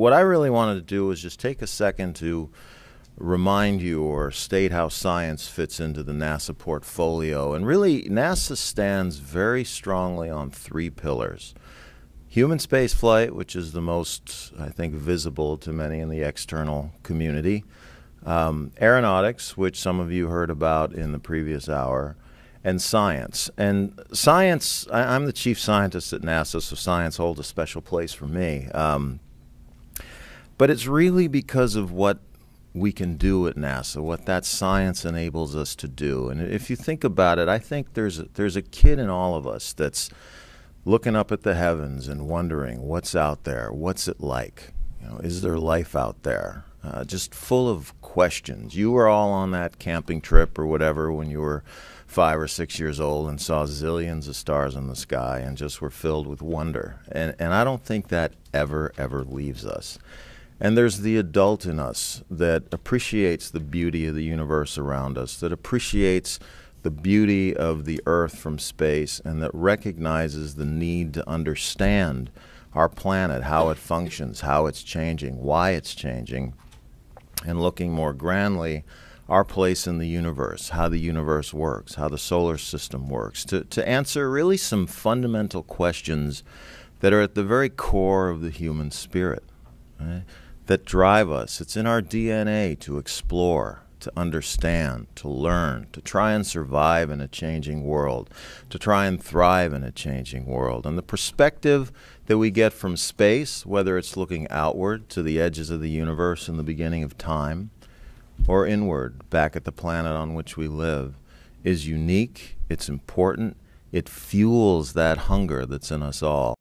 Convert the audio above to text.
what I really wanted to do was just take a second to remind you or state how science fits into the NASA portfolio. And really, NASA stands very strongly on three pillars human spaceflight, which is the most, I think, visible to many in the external community, um, aeronautics, which some of you heard about in the previous hour, and science. And science, I, am the chief scientist at NASA, so science holds a special place for me. Um, but it's really because of what we can do at NASA, what that science enables us to do. And if you think about it, I think there's a, there's a kid in all of us that's looking up at the heavens and wondering what's out there, what's it like, you know, is there life out there? Uh, just full of questions. You were all on that camping trip or whatever when you were five or six years old and saw zillions of stars in the sky and just were filled with wonder. And, and I don't think that ever, ever leaves us. And there's the adult in us that appreciates the beauty of the universe around us, that appreciates the beauty of the earth from space, and that recognizes the need to understand our planet, how it functions, how it's changing, why it's changing, and looking more grandly our place in the universe, how the universe works, how the solar system works, to, to answer really some fundamental questions that are at the very core of the human spirit. Right? That drive us. It's in our DNA to explore, to understand, to learn, to try and survive in a changing world, to try and thrive in a changing world. And the perspective that we get from space, whether it's looking outward to the edges of the universe in the beginning of time, or inward back at the planet on which we live, is unique, it's important, it fuels that hunger that's in us all.